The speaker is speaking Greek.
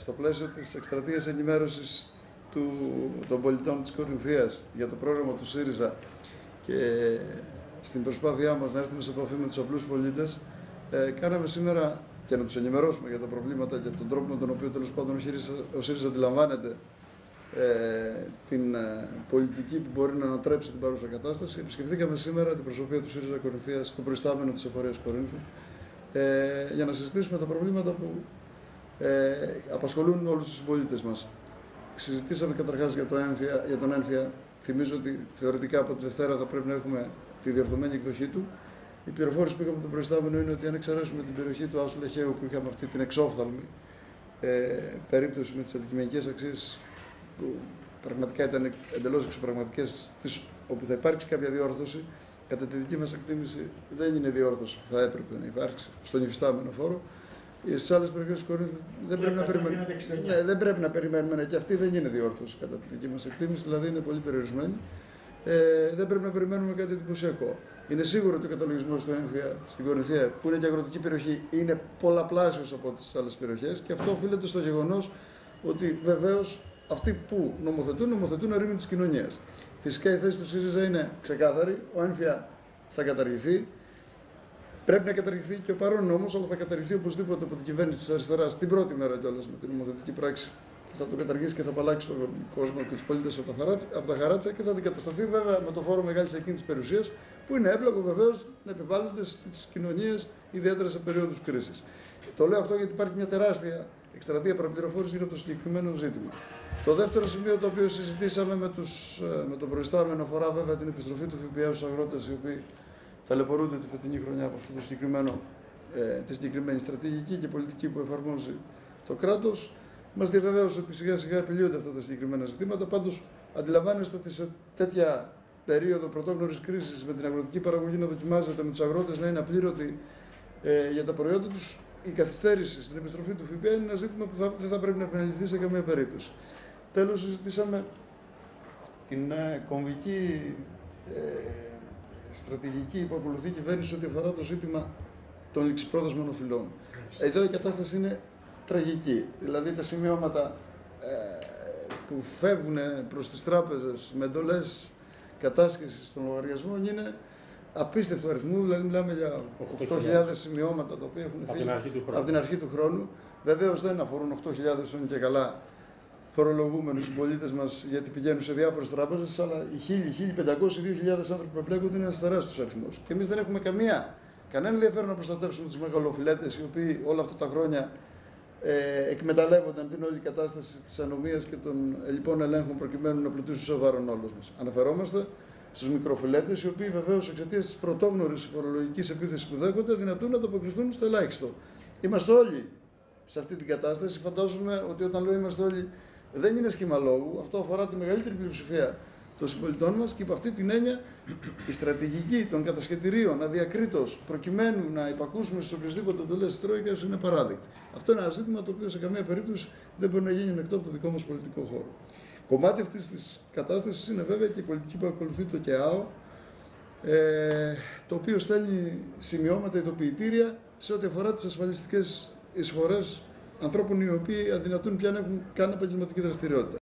στο πλαίσιο της εκστρατείας ενημέρωσης του, των πολιτών της Κορινθίας για το πρόγραμμα του ΣΥΡΙΖΑ και στην προσπάθειά μας να έρθουμε σε επαφή με τους απλούς πολίτες, ε, κάναμε σήμερα και να τους ενημερώσουμε για τα προβλήματα και τον τρόπο με τον οποίο τέλος πάντων ο ΣΥΡΙΖΑ, ο ΣΥΡΙΖΑ αντιλαμβάνεται ε, την ε, πολιτική που μπορεί να ανατρέψει την παρούσα κατάσταση. Επισκεφθήκαμε σήμερα την προσωπία του ΣΥΡΙΖΑ Κορινθίας, το προϊστάμενο της εφορίας Κορίνθου, ε, για να συζητήσουμε τα προβλήματα που ε, απασχολούν όλους τους συμπολίτες μας. Συζητήσαμε καταρχάς για, το έμφυα, για τον έμφυα. Θυμίζω ότι θεωρητικά από τη Δευτέρα θα πρέπει να έχουμε τη διορθωμένη εκδοχή του. Η πληροφόρηση που είχαμε από τον προϊστάμενο είναι ότι αν εξαιρέσουμε την περιοχή του Άσου Λεχαίου που είχαμε αυτή την εξόφθαλμη ε, περίπτωση με τις αντικειμενικές αξίες που πραγματικά ήταν εντελώς εξωπραγματικές, όπου θα υπάρξει κάποια διόρθωση, κατά τη δική μας εκτίμηση δεν είναι διόρθωση που θα έπρεπε να υπάρξει στον υφιστάμενο φόρο. Στι άλλε περιοχέ τη Κορίνθου δεν πρέπει, να περιμένουμε. Ναι, δεν πρέπει να περιμένουμε και αυτή δεν είναι διόρθωση κατά τη δική μας εκτίμηση, δηλαδή είναι πολύ περιορισμένη. Ε, δεν πρέπει να περιμένουμε κάτι εντυπωσιακό. Είναι σίγουρο ότι ο καταλογισμός του έμφυα στην Κορινθία, που είναι και αγροτική περιοχή, είναι πολλαπλάσιος από τις άλλες περιοχές και αυτό οφείλεται στο γεγονός ότι βεβαίως αυτοί που νομοθετούν, νομοθετούν ερήμην της κοινωνίας. Φυσικά η θέση του ΣΥΡΙΖΑ είναι ξεκάθαρη. Ο έμφυα θα καταργηθεί. Πρέπει να καταργηθεί και ο παρόν νόμος, αλλά θα καταργηθεί οπωσδήποτε από την κυβέρνηση της αριστεράς την πρώτη μέρα κιόλας με την νομοθετική πράξη. Θα το καταργήσει και θα απαλλάξει τον κόσμο και τους πολίτες από τα χαράτσα και θα αντικατασταθεί βέβαια με το φόρο μεγάλης εκείνης περιουσίας που είναι έπλοκο βεβαίως να επιβάλλεται στις κοινωνίες, ιδιαίτερα σε περίοδους κρίσης. Το λέω αυτό γιατί υπάρχει μια τεράστια εκστρατεία προπληροφόρηση γύρω από το συγκεκριμένο ζήτημα. Το δεύτερο σημείο το οποίο συζητήσαμε με, τους, ε, με τον προϊστάμενο αφορά βέβαια την επιστροφή του ΦΠΑ στους αγρότες οι οποίοι ταλαιπωρούνται τη φετινή χρονιά από αυτό το συγκεκριμένο, ε, τη συγκεκριμένη στρατηγική και πολιτική που εφαρμόζει το κράτος. Μας διαβεβαίωσε ότι σιγά σιγά επιλύονται αυτά τα συγκεκριμένα ζητήματα. Πάντως, αντιλαμβάνεστε ότι σε τέτοια περίοδο πρωτόγνωρης κρίσης με την αγροτική παραγωγή να δοκιμάζεται με τους αγρότες να είναι απλήρωτοι ε, για τα προϊόντα τους, η καθυστέρηση στην επιστροφή του ΦΠΑ είναι ένα ζήτημα που θα, δεν θα πρέπει να επαναληφθεί σε καμία περίπτωση. Τέλος, συζητήσαμε την ε, κομβική ε, στρατηγική που ακολουθεί η κυβέρνηση ό,τι αφορά το ζήτημα των ληξιπρόθεσμων οφειλών. Εδώ η κατάσταση είναι τραγική. Δηλαδή τα σημειώματα ε, που φεύγουν προς τις τράπεζες με εντολές κατάσχεσης των λογαριασμών είναι απίστευτο αριθμό. Δηλαδή μιλάμε για 8.000 σημειώματα τα οποία έχουν φύγει από την αρχή του χρόνου. Βεβαίως δεν αφορούν 8.000 όνει και καλά φορολογούμενους συμπολίτε μας γιατί πηγαίνουν σε διάφορες τράπεζες, αλλά οι 1.000, 1.500, 2.000 άνθρωποι που εμπλέκονται είναι ένα τεράστιο αριθμό. Και εμείς δεν έχουμε καμία, κανένα ενδιαφέρον να προστατεύσουμε τους μεγαλοφιλέτες οι οποίοι όλα αυτά τα χρόνια ε, εκμεταλλεύονταν την όλη κατάσταση της ανομίας και των λοιπόν ελέγχων προκειμένου να πλουτίσουν σοβαρόν όλους μας. Αναφερόμαστε στους μικροφιλέτες, οι οποίοι βεβαίως εξαιτίας της πρωτόγνωρης φορολογικής επίθεσης που δέχονται, δυνατούν να ανταποκριθούν στο ελάχιστο. Είμαστε όλοι σε αυτή την κατάσταση. Φαντάζομαι ότι όταν λέω είμαστε όλοι δεν είναι σχήμα λόγου. Αυτό αφορά τη μεγαλύτερη πλειοψηφία των συμπολιτών μας και υπ' αυτή την έννοια η στρατηγική των κατασχετηρίων αδιακρίτως προκειμένου να υπακούσουμε στου οποιοδήποτε εντολές της Τρόικας είναι παράδεκτη. Αυτό είναι ένα ζήτημα το οποίο σε καμία περίπτωση δεν μπορεί να γίνει ανεκτό από το δικό μας πολιτικό χώρο. Κομμάτι αυτής της κατάστασης είναι βέβαια και η πολιτική που ακολουθεί το ΚΕΑΟ, ε, το οποίο στέλνει σημειώματα, ειδοποιητήρια σε ό,τι αφορά τις ασφαλιστικές εισφορές ανθρώπων οι οποίοι αδυνατούν πια να έχουν καν επαγγελματική δραστηριότητα.